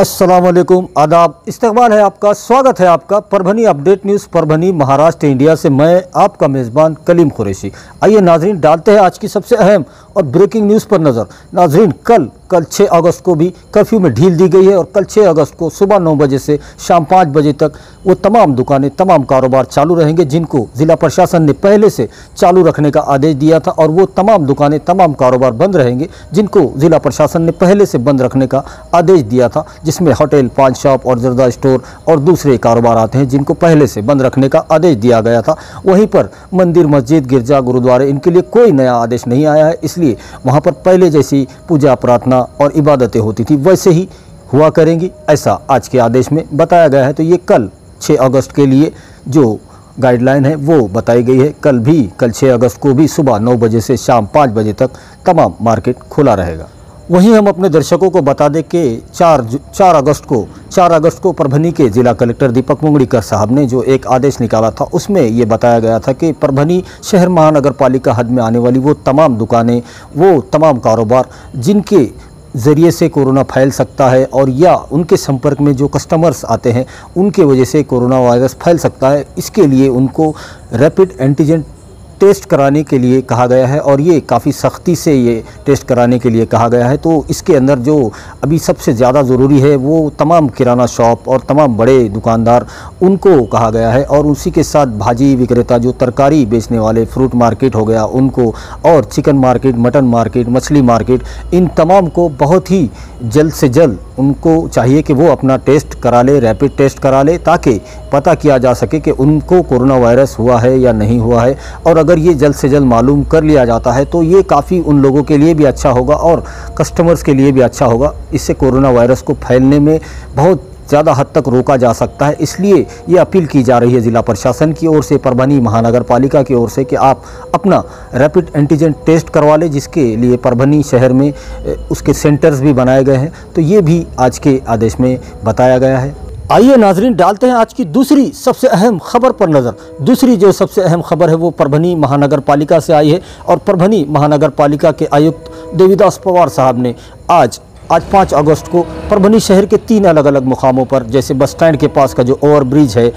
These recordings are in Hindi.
अस्सलाम वालेकुम आदाब, इस्तकबाल है आपका, स्वागत है आपका Parbhani update news Parbhani Maharashtra India से मैं आपका मेज़बान कलीम कुरैशी। आइए नाजरीन, डालते हैं आज की सबसे अहम और ब्रेकिंग न्यूज़ पर नज़र। नाजरीन, कल कल 6 अगस्त को भी कर्फ्यू में ढील दी गई है और कल 6 अगस्त को सुबह नौ बजे से शाम पाँच बजे तक वो तमाम दुकानें, तमाम कारोबार चालू रहेंगे, जिनको ज़िला प्रशासन ने पहले से चालू रखने का आदेश दिया था और वो तमाम दुकानें, तमाम कारोबार बंद रहेंगे, जिनको ज़िला प्रशासन ने पहले से बंद रखने का आदेश दिया था, जिसमें होटल, पान शॉप और जरदा स्टोर और दूसरे कारोबार आते हैं, जिनको पहले से बंद रखने का आदेश दिया गया था। वहीं पर मंदिर, मस्जिद, गिरजा, गुरुद्वारे, इनके लिए कोई नया आदेश नहीं आया है, इसलिए वहाँ पर पहले जैसी पूजा प्रार्थना और इबादतें होती थी, वैसे ही हुआ करेंगी, ऐसा आज के आदेश में बताया गया है। तो ये कल 6 अगस्त के लिए जो गाइडलाइन है, वो बताई गई है। कल भी, कल 6 अगस्त को भी सुबह 9 बजे से शाम 5 बजे तक तमाम मार्केट खुला रहेगा। वहीं हम अपने दर्शकों को बता दें कि चार चार अगस्त को, चार अगस्त को परभनी के जिला कलेक्टर दीपक मुंगड़ीकर साहब ने जो एक आदेश निकाला था, उसमें ये बताया गया था कि परभनी शहर महानगर पालिका हद में आने वाली वो तमाम दुकानें, वो तमाम कारोबार जिनके ज़रिए से कोरोना फैल सकता है और या उनके संपर्क में जो कस्टमर्स आते हैं, उनके वजह से कोरोना वायरस फैल सकता है। इसके लिए उनको रैपिड एंटीजन टेस्ट कराने के लिए कहा गया है और ये काफ़ी सख्ती से ये टेस्ट कराने के लिए कहा गया है। तो इसके अंदर जो अभी सबसे ज़्यादा ज़रूरी है वो तमाम किराना शॉप और तमाम बड़े दुकानदार, उनको कहा गया है और उसी के साथ भाजी विक्रेता जो तरकारी बेचने वाले, फ्रूट मार्केट हो गया, उनको और चिकन मार्केट, मटन मार्केट, मछली मार्केट, इन तमाम को बहुत ही जल्द से जल्द उनको चाहिए कि वो अपना टेस्ट करा ले, रैपिड टेस्ट करा ले, ताकि पता किया जा सके कि उनको कोरोना वायरस हुआ है या नहीं हुआ है। और अगर ये जल्द से जल्द मालूम कर लिया जाता है तो ये काफ़ी उन लोगों के लिए भी अच्छा होगा और कस्टमर्स के लिए भी अच्छा होगा। इससे कोरोना वायरस को फैलने में बहुत ज़्यादा हद तक रोका जा सकता है। इसलिए ये अपील की जा रही है ज़िला प्रशासन की ओर से, परभनी महानगर पालिका की ओर से कि आप अपना रैपिड एंटीजन टेस्ट करवा लें, जिसके लिए परभनी शहर में उसके सेंटर्स भी बनाए गए हैं। तो ये भी आज के आदेश में बताया गया है। आइए नाजरीन, डालते हैं आज की दूसरी सबसे अहम खबर पर नज़र। दूसरी जो सबसे अहम खबर है, वो परभनी महानगर पालिका से आई है और परभनी महानगर पालिका के आयुक्त देवीदास पवार साहब ने आज आज पाँच अगस्त को परभनी शहर के तीन अलग अलग मुकामों पर, जैसे बस स्टैंड के पास का जो ओवर ब्रिज है,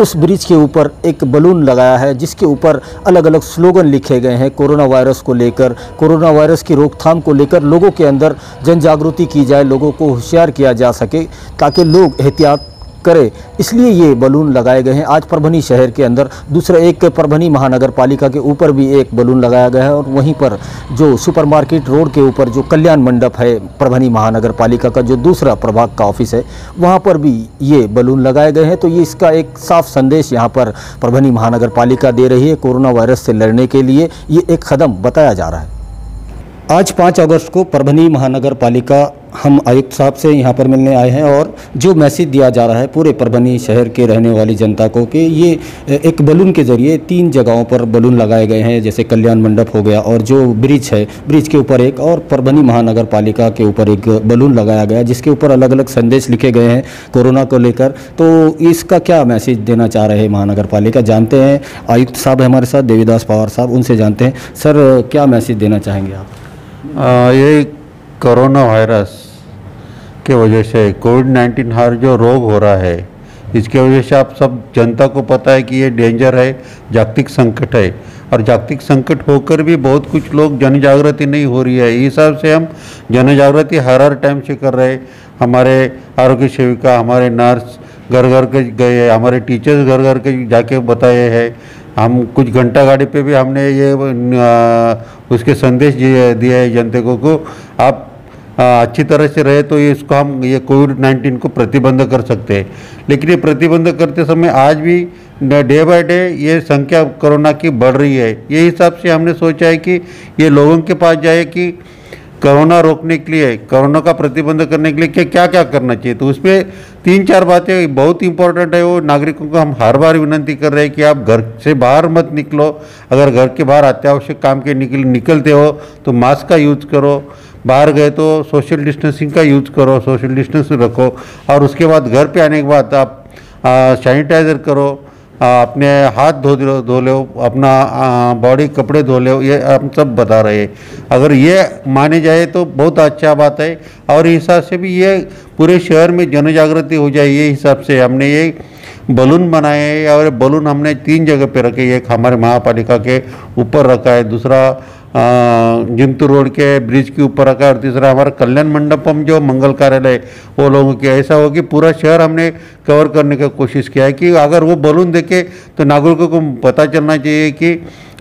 उस ब्रिज के ऊपर एक बलून लगाया है, जिसके ऊपर अलग अलग स्लोगन लिखे गए हैं, कोरोना वायरस को लेकर, कोरोना वायरस की रोकथाम को लेकर, लोगों के अंदर जन जागृति की जाए, लोगों को होशियार किया जा सके, ताकि लोग एहतियात करे। इसलिए ये बलून लगाए गए हैं। आज परभनी शहर के अंदर दूसरा एक परभनी महानगर पालिका के ऊपर भी एक बलून लगाया गया है और वहीं पर जो सुपरमार्केट रोड के ऊपर जो कल्याण मंडप है परभनी महानगर पालिका का, जो दूसरा प्रभाग का ऑफ़िस है, वहाँ पर भी ये बलून लगाए गए हैं। तो ये इसका एक साफ़ संदेश यहाँ पर परभनी महानगर पालिका दे रही है कोरोना वायरस से लड़ने के लिए। ये एक कदम बताया जा रहा है। आज पाँच अगस्त को परभनी महानगर पालिका हम आयुक्त साहब से यहाँ पर मिलने आए हैं और जो मैसेज दिया जा रहा है पूरे परभनी शहर के रहने वाली जनता को कि ये एक बलून के ज़रिए तीन जगहों पर बलून लगाए गए हैं, जैसे कल्याण मंडप हो गया और जो ब्रिज है, ब्रिज के ऊपर एक और परभनी महानगर पालिका के ऊपर एक बलून लगाया गया, जिसके ऊपर अलग अलग संदेश लिखे गए हैं कोरोना को लेकर। तो इसका क्या मैसेज देना चाह रहे हैं महानगर पालिका जानते हैं, आयुक्त साहब हमारे साथ, देवीदास पवार साहब, उनसे जानते हैं। सर, क्या मैसेज देना चाहेंगे आप? ये कोरोना वायरस के वजह से कोविड नाइन्टीन हर जो रोग हो रहा है, इसके वजह से आप सब जनता को पता है कि ये डेंजर है, जागतिक संकट है। और जागतिक संकट होकर भी बहुत कुछ लोग जन जागृति नहीं हो रही है। इस हिसाब से हम जन जागृति हर हर टाइम से कर रहे हमारे आरोग्य सेविका, हमारे नर्स घर घर के गए हैं, हमारे टीचर्स घर घर के जाके बताए हैं। हम कुछ घंटा गाड़ी पे भी हमने ये उसके संदेश दिए है जनता को को आप अच्छी तरह से रहे तो ये इसको हम, ये कोविड नाइन्टीन को प्रतिबंध कर सकते हैं। लेकिन ये प्रतिबंध करते समय आज भी डे बाय डे ये संख्या कोरोना की बढ़ रही है। ये हिसाब से हमने सोचा है कि ये लोगों के पास जाए कि कोरोना रोकने के लिए, कोरोना का प्रतिबंध करने के लिए क्या क्या क्या करना चाहिए। तो उसमें तीन चार बातें बहुत इंपॉर्टेंट है वो। नागरिकों को हम हर बार विनंती कर रहे हैं कि आप घर से बाहर मत निकलो। अगर घर के बाहर अत्यावश्यक काम के निकल, निकलते हो तो मास्क का यूज़ करो। बाहर गए तो सोशल डिस्टेंसिंग का यूज़ करो सोशल डिस्टेंस रखो और उसके बाद घर पे आने के बाद आप सैनिटाइज़र करो आ, अपने हाथ धो धो लो अपना बॉडी कपड़े धो लो ये हम सब बता रहे हैं। अगर ये माने जाए तो बहुत अच्छा बात है और इस हिसाब से भी ये पूरे शहर में जन जागृति हो जाए ये हिसाब से हमने ये बलून बनाए हैं और बलून हमने तीन जगह पे रखे एक हमारे महापालिका के ऊपर रखा है दूसरा जिंतू रोड के ब्रिज के ऊपर रखा और तीसरा हमारा कल्याण मंडपम जो मंगल कार्यालय, वो लोगों के, ऐसा हो कि पूरा शहर हमने कवर करने का कोशिश किया है कि अगर वो बलून देखे तो नागरिकों को पता चलना चाहिए कि,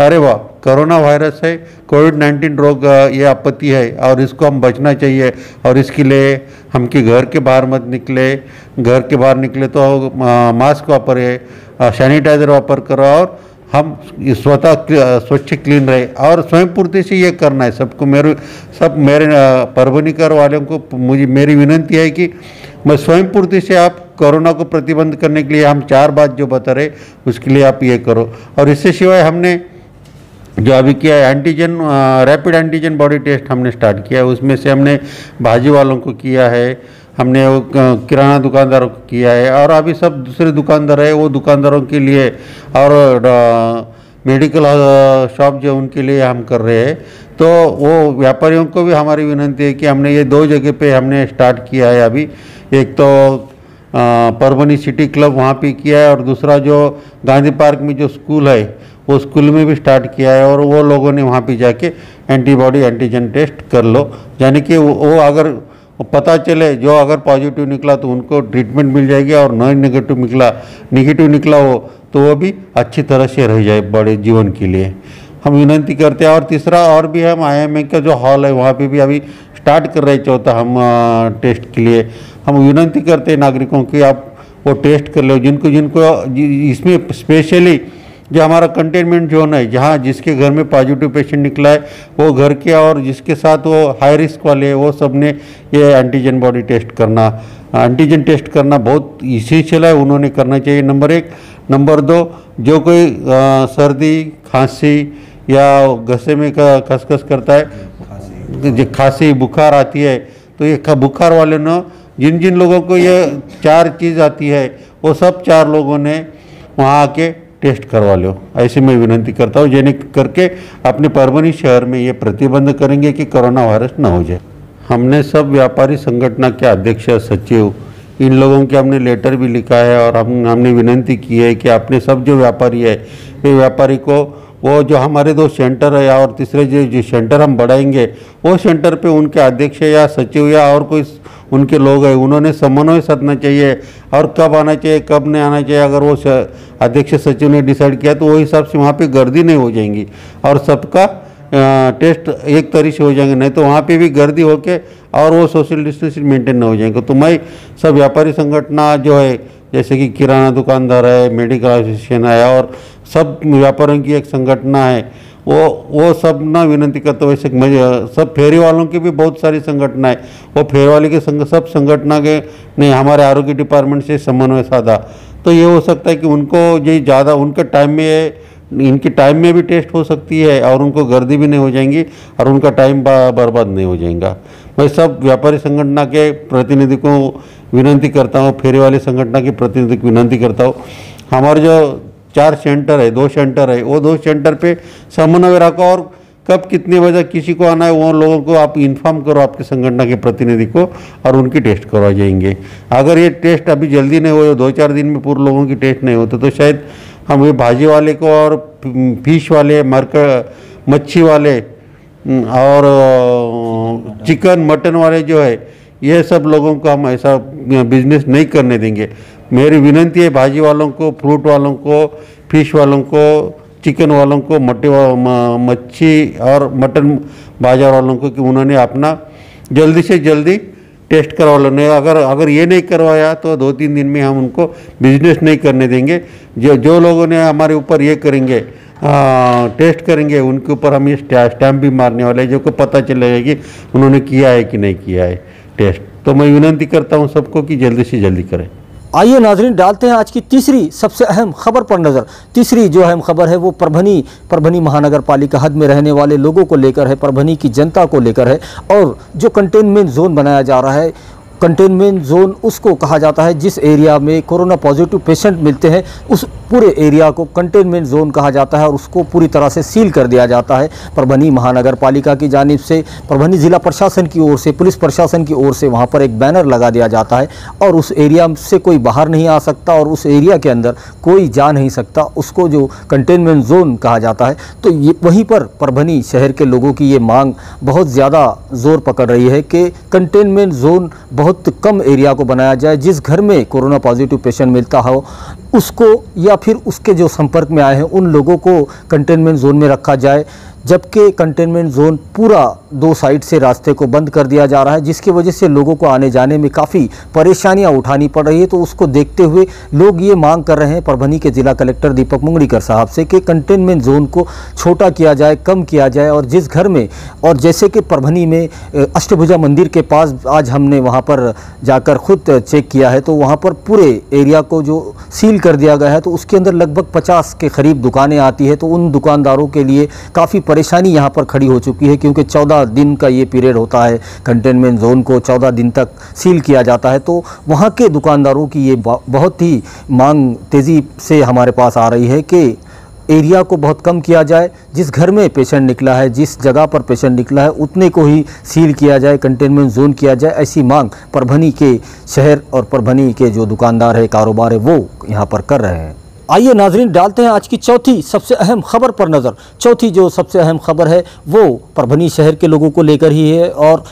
अरे वाह, कोरोना वायरस है कोविड नाइन्टीन रोग ये आपत्ति है और इसको हम बचना चाहिए और इसके लिए हम कि घर के बाहर मत निकले। घर के बाहर निकले तो मास्क वापरे सैनिटाइजर वापर करो और हम स्वतः स्वच्छ क्लीन रहे और स्वयं पूर्ति से ये करना है। सबको मेरे, सब मेरे परभनीकर वालों को मुझे, मेरी विनंती है कि मैं स्वयं पूर्ति से आप कोरोना को प्रतिबंध करने के लिए हम चार बात जो बता रहे, उसके लिए आप ये करो। और इससे सिवाय हमने जो अभी किया है antigen rapid antigen body test हमने स्टार्ट किया है। उसमें से हमने भाजी वालों को किया है हमने वो किराना दुकानदारों को किया है और अभी सब दूसरे दुकानदार है वो दुकानदारों के लिए और मेडिकल शॉप जो उनके लिए हम कर रहे हैं। तो वो व्यापारियों को भी हमारी विनंती है कि हमने ये दो जगह पे हमने स्टार्ट किया है अभी। एक तो परभनी सिटी क्लब वहाँ पे किया है और दूसरा जो गांधी पार्क में जो स्कूल है वो स्कूल में भी स्टार्ट किया है और वो लोगों ने वहाँ पे जाके एंटीबॉडी एंटीजन टेस्ट कर लो। यानी कि वो, वो अगर पता चले, जो अगर पॉजिटिव निकला तो उनको ट्रीटमेंट मिल जाएगी और नॉन नेगेटिव निकला निगेटिव निकला वो तो वो भी अच्छी तरह से रह जाए बड़े जीवन के लिए। हम विनंती करते हैं, और तीसरा और भी हम आई का जो हॉल है, वहाँ पे भी अभी स्टार्ट कर रहे चौथा, हम टेस्ट के लिए। हम विनंती करते हैं नागरिकों की, आप वो टेस्ट कर लो, जिनको जिनको इसमें स्पेशली जो हमारा कंटेनमेंट जोन है जहाँ जिसके घर में पॉजिटिव पेशेंट निकला है वो घर के और जिसके साथ वो हाई रिस्क वाले वो सबने ये एंटीजन बॉडी टेस्ट करना एंटीजन टेस्ट करना बहुत इसेंशियल है उन्होंने करना चाहिए। नंबर एक नंबर दो जो कोई अ, सर्दी खांसी या गसे में खसखस करता है जो खांसी बुखार आती है तो ये बुखार वाले ने जिन जिन लोगों को ये चार चीज़ आती है वो सब चार लोगों ने वहाँ आके टेस्ट करवा लो। ऐसे मैं विनंती करता हूँ जिन्हें करके अपने परभनी शहर में ये प्रतिबंध करेंगे कि कोरोना वायरस न हो जाए। हमने सब व्यापारी संगठन के अध्यक्ष सचिव, इन लोगों के हमने लेटर भी लिखा है और हम, हमने विनंती की है कि अपने सब जो व्यापारी है वे व्यापारी को, वो जो हमारे दो सेंटर है और तीसरे जो जो सेंटर हम बढ़ाएँगे, वो सेंटर पे उनके अध्यक्ष या सचिव या और कोई उनके लोग हैं। उन्होंने समन्वय साधना चाहिए और कब आना चाहिए, कब नहीं आना चाहिए। अगर वो अध्यक्ष सचिव ने डिसाइड किया तो वो हिसाब से वहाँ पे गर्दी नहीं हो जाएँगी और सबका टेस्ट एक तरीके से हो जाएँगे। नहीं तो वहाँ पे भी गर्दी होके और वो सोशल डिस्टेंसिंग मेंटेन न हो जाएँगे। तो मैं सब व्यापारी संगठन जो है, जैसे कि किराना दुकानदार है मेडिकल एसोसिएशन है और सब व्यापारियों की एक संगठना है। वो वो सब ना विनंती करते वैसे सब फेरी वालों की भी बहुत सारी संगठना है वो फेरी वाले के संग, सब संगठना के ने हमारे आरोग्य डिपार्टमेंट से समन्वय साधा। तो ये हो सकता है कि उनको ये ज़्यादा, उनके टाइम में इनके टाइम में भी टेस्ट हो सकती है और उनको गर्दी भी नहीं हो जाएँगी और उनका टाइम बर्बाद नहीं हो जाएगा। मैं सब व्यापारी संगठना के प्रतिनिधि को विनंती करता हूँ फेरी वाले संगठना के प्रतिनिधि को विनंती करता हूँ। हमारे जो चार सेंटर है दो सेंटर है वो दो सेंटर पे समन्वय रखो और कब कितने बजे किसी को आना है वो लोगों को आप इन्फॉर्म करो आपके संगठन के प्रतिनिधि को और उनकी टेस्ट करवा जाएँगे। अगर ये टेस्ट अभी जल्दी नहीं हो दो चार दिन में पूरे लोगों की टेस्ट नहीं होते तो शायद हम ये भाजी वाले को और फ़िश वाले मरक मच्छी वाले हम्म, और चिकन मटन वाले जो है ये सब लोगों को हम ऐसा बिज़नेस नहीं करने देंगे। मेरी विनंती है भाजी वालों को फ्रूट वालों को फ़िश वालों को चिकन वालों को मट्टी मच्छी और मटन बाज़ार वालों को कि उन्होंने अपना जल्दी से जल्दी टेस्ट करवा लो। नहीं अगर अगर ये नहीं करवाया तो दो तीन दिन में हम उनको बिज़नेस नहीं करने देंगे। जो जो लोगों ने हमारे ऊपर ये करेंगे आ, टेस्ट करेंगे उनके ऊपर हम ये स्टैम्प भी मारने वाले हैं जो को पता चलेगा कि उन्होंने किया है कि नहीं किया है टेस्ट। तो मैं विनंती करता हूँ सबको कि जल्दी से जल्दी करें। आइए नाजरीन, डालते हैं आज की तीसरी सबसे अहम खबर पर नज़र। तीसरी जो अहम खबर है, वो परभनी परभनी महानगर पालिका हद में रहने वाले लोगों को लेकर है, परभनी की जनता को लेकर है, और जो कंटेनमेंट जोन बनाया जा रहा है कंटेनमेंट जोन उसको कहा जाता है, जिस एरिया में कोरोना पॉजिटिव पेशेंट मिलते हैं, उस पूरे एरिया को कंटेनमेंट जोन कहा जाता है और उसको पूरी तरह से सील कर दिया जाता है। परभनी महानगर पालिका की जानब से, परभनी जिला प्रशासन की ओर से, पुलिस प्रशासन की ओर से वहाँ पर एक बैनर लगा दिया जाता है और उस एरिया से कोई बाहर नहीं आ सकता और उस एरिया के अंदर कोई जा नहीं सकता। उसको जो कंटेनमेंट जोन कहा जाता है तो ये वहीं पर परभनी शहर के लोगों की ये मांग बहुत ज़्यादा ज़ोर पकड़ रही है कि कंटेनमेंट जोन बहुत कम एरिया को बनाया जाए। जिस घर में कोरोना पॉजिटिव पेशेंट मिलता हो, उसको या फिर उसके जो संपर्क में आए हैं, उन लोगों को कंटेनमेंट जोन में रखा जाए। जबकि कंटेनमेंट जोन पूरा दो साइड से रास्ते को बंद कर दिया जा रहा है, जिसकी वजह से लोगों को आने जाने में काफ़ी परेशानियाँ उठानी पड़ रही है। तो उसको देखते हुए लोग ये मांग कर रहे हैं परभनी के जिला कलेक्टर दीपक मुंगड़ीकर साहब से कि कंटेनमेंट जोन को छोटा किया जाए, कम किया जाए और जिस घर में और जैसे कि परभनी में अष्टभुजा मंदिर के पास आज हमने वहाँ पर जाकर खुद चेक किया है तो वहाँ पर पूरे एरिया को जो सील कर दिया गया है तो उसके अंदर लगभग 50 के करीब दुकानें आती है। तो उन दुकानदारों के लिए काफ़ी परेशानी यहाँ पर खड़ी हो चुकी है क्योंकि 14 दिन का ये पीरियड होता है कंटेनमेंट जोन को 14 दिन तक सील किया जाता है। तो वहाँ के दुकानदारों की ये बहुत ही मांग तेज़ी से हमारे पास आ रही है कि एरिया को बहुत कम किया जाए। जिस घर में पेशेंट निकला है, जिस जगह पर पेशेंट निकला है, उतने को ही सील किया जाए कंटेनमेंट जोन किया जाए, ऐसी मांग परभनी के शहर और परभनी के जो दुकानदार है, कारोबार है, वो यहाँ पर कर रहे हैं। आइए नाजरीन, डालते हैं आज की चौथी सबसे अहम खबर पर नज़र। चौथी जो सबसे अहम खबर है, वो परभनी शहर के लोगों को लेकर ही है और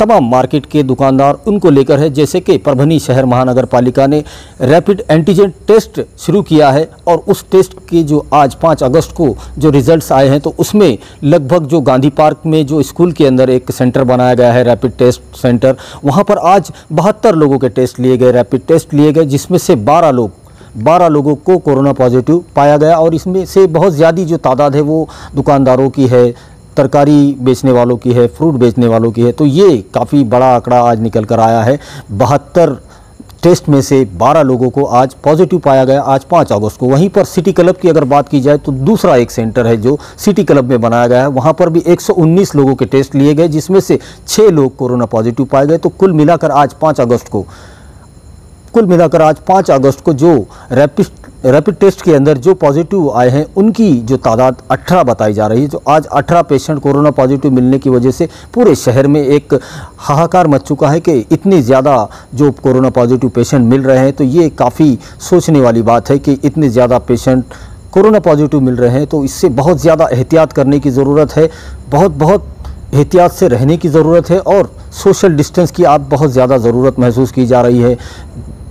तमाम मार्केट के दुकानदार उनको लेकर है। जैसे कि परभनी शहर महानगर पालिका ने रैपिड एंटीजन टेस्ट शुरू किया है और उस टेस्ट के जो आज 5 अगस्त को जो रिजल्ट्स आए हैं तो उसमें लगभग जो गांधी पार्क में जो स्कूल के अंदर एक सेंटर बनाया गया है, रैपिड टेस्ट सेंटर, वहाँ पर आज बहत्तर लोगों के टेस्ट लिए गए, रैपिड टेस्ट लिए गए, जिसमें से 12 लोग 12 लोगों को कोरोना पॉजिटिव पाया गया और इसमें से बहुत ज़्यादा जो तादाद है वो दुकानदारों की है, तरकारी बेचने वालों की है, फ्रूट बेचने वालों की है। तो ये काफ़ी बड़ा आंकड़ा आज निकल कर आया है। बहत्तर टेस्ट में से 12 लोगों को आज पॉजिटिव पाया गया आज 5 अगस्त को। वहीं पर सिटी क्लब की अगर बात की जाए तो दूसरा एक सेंटर है जो सिटी क्लब में बनाया गया है। वहाँ पर भी 119 लोगों के टेस्ट लिए गए, जिसमें से 6 लोग कोरोना पॉजिटिव पाए गए। तो कुल मिलाकर आज 5 अगस्त को कुल मिलाकर आज 5 अगस्त को जो रैपिड रैपिड टेस्ट के अंदर जो पॉजिटिव आए हैं, उनकी जो तादाद 18 बताई जा रही है, जो आज 18 पेशेंट कोरोना पॉजिटिव मिलने की वजह से पूरे शहर में एक हाहाकार मच चुका है कि इतनी ज़्यादा जो कोरोना पॉजिटिव पेशेंट मिल रहे हैं तो ये काफ़ी सोचने वाली बात है कि इतने ज़्यादा पेशेंट कोरोना पॉजिटिव मिल रहे हैं तो इससे बहुत ज़्यादा एहतियात करने की ज़रूरत है, बहुत बहुत एहतियात से रहने की ज़रूरत है और सोशल डिस्टेंस की आप बहुत ज़्यादा ज़रूरत महसूस की जा रही है।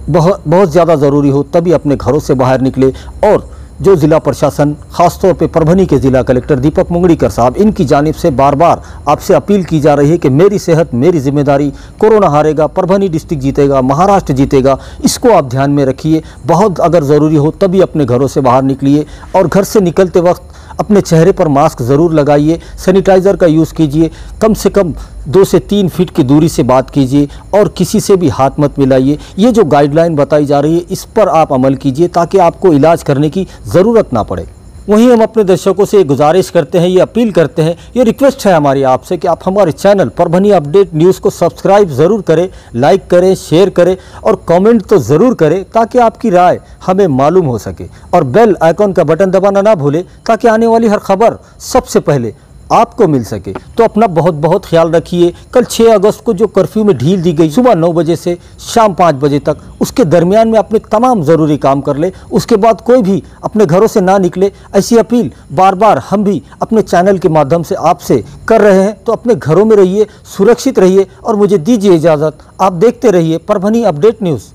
बहुत बहुत ज़्यादा ज़रूरी हो तभी अपने घरों से बाहर निकले और जो ज़िला प्रशासन, खासतौर पे परभनी के ज़िला कलेक्टर दीपक मुंगड़ीकर साहब, इनकी जानिब से बार बार आपसे अपील की जा रही है कि मेरी सेहत, मेरी ज़िम्मेदारी कोरोना हारेगा, परभनी डिस्ट्रिक्ट जीतेगा, महाराष्ट्र जीतेगा, इसको आप ध्यान में रखिए। बहुत अगर ज़रूरी हो तभी अपने घरों से बाहर निकलिए और घर से निकलते वक्त अपने चेहरे पर मास्क ज़रूर लगाइए, सैनिटाइज़र का यूज़ कीजिए, कम से कम दो से तीन फीट की दूरी से बात कीजिए और किसी से भी हाथ मत मिलाइए। ये जो गाइडलाइन बताई जा रही है, इस पर आप अमल कीजिए ताकि आपको इलाज करने की ज़रूरत ना पड़े। वहीं हम अपने दर्शकों से ये गुजारिश करते हैं, ये अपील करते हैं, ये रिक्वेस्ट है हमारी आपसे कि आप हमारे चैनल परभनी अपडेट न्यूज़ को सब्सक्राइब ज़रूर करें लाइक करें शेयर करें और कमेंट तो ज़रूर करें ताकि आपकी राय हमें मालूम हो सके। और बेल आइकॉन का बटन दबाना ना भूलें ताकि आने वाली हर खबर सबसे पहले आपको मिल सके। तो अपना बहुत बहुत ख्याल रखिए। कल 6 अगस्त को जो कर्फ्यू में ढील दी गई सुबह 9 बजे से शाम 5 बजे तक, उसके दरमियान में अपने तमाम ज़रूरी काम कर ले। उसके बाद कोई भी अपने घरों से ना निकले, ऐसी अपील बार बार हम भी अपने चैनल के माध्यम से आपसे कर रहे हैं। तो अपने घरों में रहिए, सुरक्षित रहिए और मुझे दीजिए इजाज़त। आप देखते रहिए परभनी अपडेट न्यूज़।